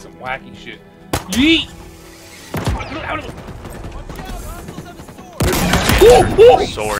some wacky shit. Yeet! Sword.